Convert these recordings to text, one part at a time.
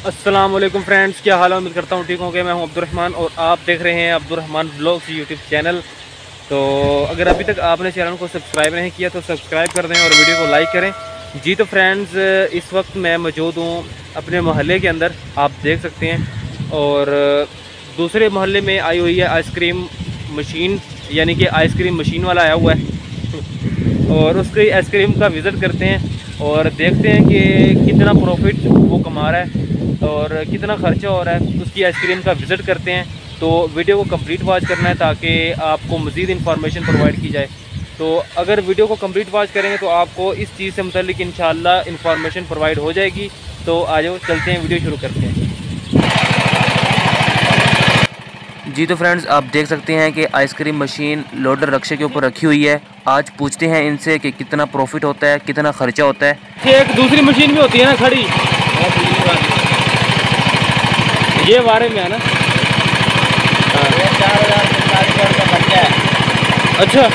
अस्सलाम वालेकुम फ्रेंड्स क्या हाल है? उम्मीद करता हूँ ठीक होंगे। मैं हूँ अब्दुलरहमान और आप देख रहे हैं अब्दुलरहमान ब्लॉग्स यूट्यूब चैनल तो अगर अभी तक आपने चैनल को सब्सक्राइब नहीं किया तो सब्सक्राइब कर दें और वीडियो को लाइक करें। जी तो फ्रेंड्स इस वक्त मैं मौजूद हूँ अपने मोहल्ले के अंदर, आप देख सकते हैं। और दूसरे मोहल्ले में आई हुई है आइसक्रीम मशीन, यानी कि आइसक्रीम मशीन वाला आया हुआ है। और उसकी आइसक्रीम का विज़िट करते हैं और देखते हैं कि कितना प्रॉफिट वो कमा रहा है। और कितना ख़र्चा हो रहा है उसकी आइसक्रीम का विज़िट करते हैं। तो वीडियो को कंप्लीट वॉच करना है ताकि आपको मज़ीद इन्फॉर्मेशन प्रोवाइड की जाए। तो अगर वीडियो को कंप्लीट वॉच करेंगे तो आपको इस चीज़ से मतलब इन इन्फॉर्मेशन प्रोवाइड हो जाएगी। तो आ जाओ चलते हैं वीडियो शुरू करते हैं। जी तो फ्रेंड्स आप देख सकते हैं कि आइसक्रीम मशीन लोडर रक्शे के ऊपर रखी हुई है। आज पूछते हैं इनसे कि कितना प्रॉफिट होता है कितना ख़र्चा होता है। एक दूसरी मशीन भी होती है ना खड़ी? ये बारे में है ना? चार हज़ार का खर्चा है। अच्छा।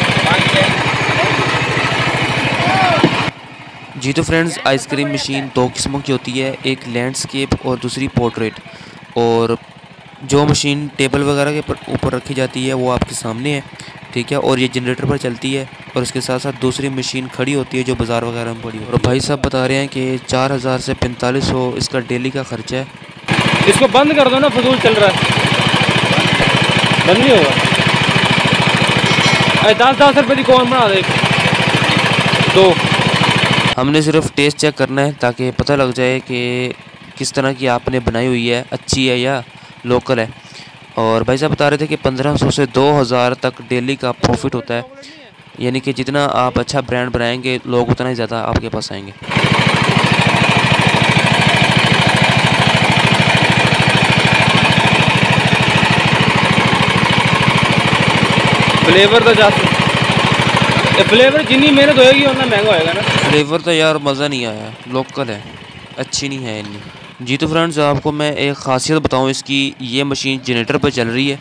जी तो फ्रेंड्स आइसक्रीम मशीन दो किस्मों की होती है एक लैंडस्केप और दूसरी पोर्ट्रेट। और जो मशीन टेबल वगैरह के ऊपर रखी जाती है वो आपके सामने है ठीक है? और ये जनरेटर पर चलती है और इसके साथ साथ दूसरी मशीन खड़ी होती है जो बाज़ार वगैरह में पड़ी और भाई साहब बता रहे हैं कि चार हज़ार से पैंतालीस सौ इसका डेली का ख़र्चा है। इसको बंद कर दो ना, फजूल चल रहा है। बंद नहीं होगा। अरे, दस दस रुपये की कौन बना दे दो। हमने सिर्फ़ टेस्ट चेक करना है, ताकि पता लग जाए कि किस तरह की आपने बनाई हुई है, अच्छी है या लोकल है। और भाई साहब बता रहे थे कि 1500 से 2000 तक डेली का प्रॉफिट होता है। यानी कि जितना आप अच्छा ब्रांड बनाएँगे, लोग उतना ही ज़्यादा आपके पास आएँगे। फ्लेवर तो जाते फ्लेवर जितनी मेहनत होएगी उतना महँगा होएगा ना। फ्लेवर तो यार मज़ा नहीं आया लोकल है, अच्छी नहीं है इतनी। जी तो फ्रेंड्स आपको मैं एक ख़ासियत बताऊँ, इसकी ये मशीन जनरेटर पर चल रही है,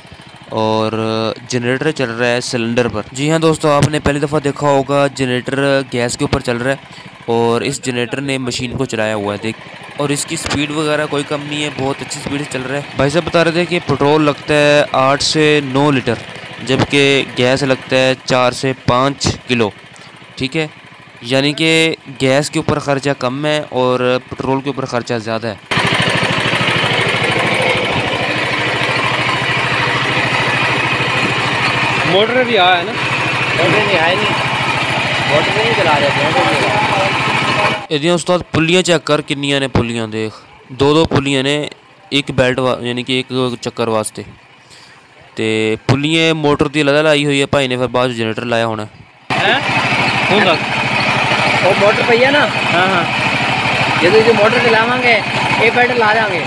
और जनरेटर चल रहा है सिलेंडर पर। जी हाँ दोस्तों, आपने पहली दफ़ा देखा होगा जनरेटर गैस के ऊपर चल रहा है, और इस जनरेटर ने मशीन को चलाया हुआ है, देख। और इसकी स्पीड वगैरह कोई कम नहीं है, बहुत अच्छी स्पीड से चल रहा है। भाई साहब, बता रहे थे कि पेट्रोल लगता है आठ से नौ लीटर। जबकि गैस लगता है चार से पाँच किलो ठीक है? यानी कि गैस के ऊपर ख़र्चा कम है और पेट्रोल के ऊपर ख़र्चा ज़्यादा है। मोटर भी आया है ना? मोटर नहीं। आए नहीं मोटर नहीं चला रहे। यदि उस्ताद पुलियाँ चेक कर किन्नियाँ ने पुलियाँ देख। दो दो पुलियाँ ने एक बेल्ट यानी कि एक चक्कर वास्ते। ਤੇ ਪੁੱਲੀਆਂ ਮੋਟਰ ਦੀ ਲਦਾ ਲਾਈ ਹੋਈ ਹੈ ਭਾਈ ਨੇ ਫਿਰ ਬਾਅਦ ਜਨਰੇਟਰ ਲਾਇਆ ਹੋਣਾ ਹੈ ਹੁਣ ਦੱਸ ਉਹ ਮੋਟਰ ਪਈ ਹੈ ਨਾ ਹਾਂ ਹਾਂ ਜਦੋਂ ਇਹ ਮੋਟਰ ਚਲਾਵਾਂਗੇ ਇਹ ਬੈਲਟ ਲਾ ਦਾਂਗੇ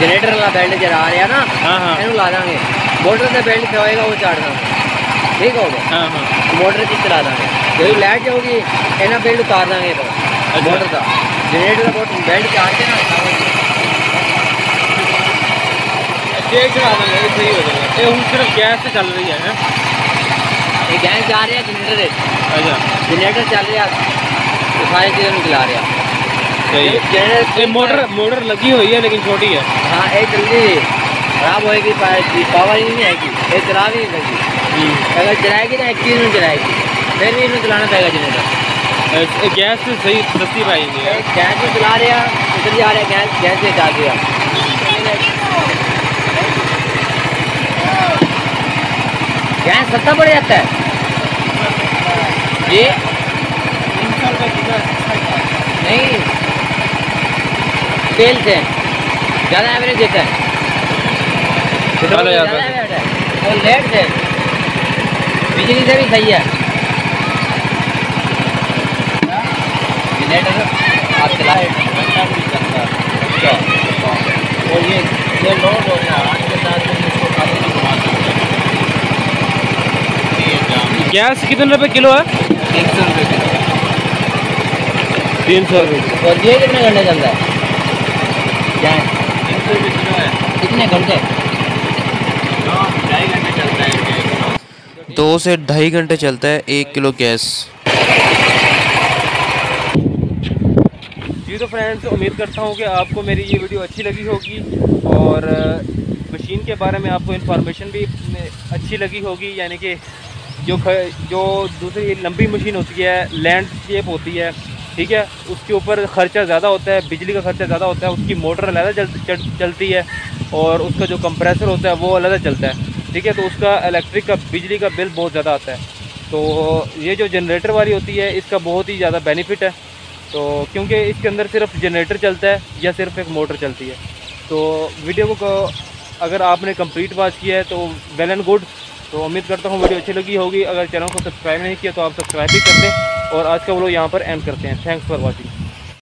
ਜਨਰੇਟਰ ਵਾਲਾ ਬੈਲਟ ਜਰਾ ਆ ਰਿਹਾ ਨਾ ਹਾਂ ਹਾਂ ਇਹਨੂੰ ਲਾ ਦਾਂਗੇ ਮੋਟਰ ਤੇ ਬੈਲਟ ਹੋਏਗਾ ਉਹ ਚਾੜ ਦਾਂਗੇ ਠੀਕ ਹੋ ਗਿਆ ਹਾਂ ਹਾਂ ਮੋਟਰ ਤੇ ਚਲਾ ਦਾਂਗੇ ਜਦੋਂ ਲਾਈਟ ਜਾਊਗੀ ਇਹਨਾਂ ਬੈਲਟ ਉਤਾਰ ਦਾਂਗੇ ਮੋਟਰ ਦਾ ਜਨਰੇਟਰ ਦਾ ਬੈਲਟ ਚਾੜ ਕੇ ਨਾ ये चढ़ा देंगे ये सही हो जाएगा ये हम सिर्फ़ गैस से चल रही है ये गैस जा रही है जनरेटर अच्छा। जनरेटर चल रहा तो सारी चीज़ों चला रहा सही। ये मोटर मोटर लगी हुई है लेकिन छोटी है। हाँ ये जल्दी खराब होएगी पावर ही नहीं आएगी। ये चला भी नहीं सकती। अगर चलाएगी ना एक चीज़ में चलाएगी। फिर भी इन्हें चलाना पड़ेगा जनरेटर गैस से सही सस्ती पाएँगे गैस में चला रहा इधर जा रहा गैस गैस से चल रहा गैस सस्ता पड़ जाता है। ये नहीं। तेल से। ज़्यादा एवरेज देता है। और लेट से। बिजली से भी सही है। आप चलाए और ये ये लोड हो गया आज के साथ इसको काफ़ी घुमा सकते हैं गैस कितने रुपए किलो है? तीन सौ रुपये किलो तीन सौ रुपये और ये कितने घंटे चलता है? क्या तीन सौ रुपये किलो है। कितने घंटे? ढाई घंटे चलता है दो से ढाई घंटे चलता है एक किलो गैस। जी जी तो फ्रेंड्स उम्मीद करता हूँ कि आपको मेरी ये वीडियो अच्छी लगी होगी और मशीन के बारे में आपको इन्फॉर्मेशन भी अच्छी लगी होगी यानी कि जो ख, जो दूसरी लंबी मशीन होती है लैंड लैंडस्केप होती है ठीक है उसके ऊपर ख़र्चा ज़्यादा होता है बिजली का खर्चा ज़्यादा होता है उसकी मोटर अलग चल, चल, चलती है और उसका जो कंप्रेसर होता है वो अलग चलता है ठीक है तो उसका इलेक्ट्रिक का बिजली का बिल बहुत ज़्यादा आता है। तो ये जो जनरेटर वाली होती है इसका बहुत ही ज़्यादा बेनिफिट है। तो क्योंकि इसके अंदर सिर्फ़ जनरेटर चलता है या सिर्फ़ एक मोटर चलती है। तो वीडियो को अगर आपने कंप्लीट वॉच किया है तो वेल एंड गुड तो उम्मीद करता हूँ वीडियो अच्छी लगी होगी। अगर चैनल को सब्सक्राइब नहीं किया तो आप सब्सक्राइब भी कर दें। और आज का वो लोग यहाँ पर एंड करते हैं। Thanks for watching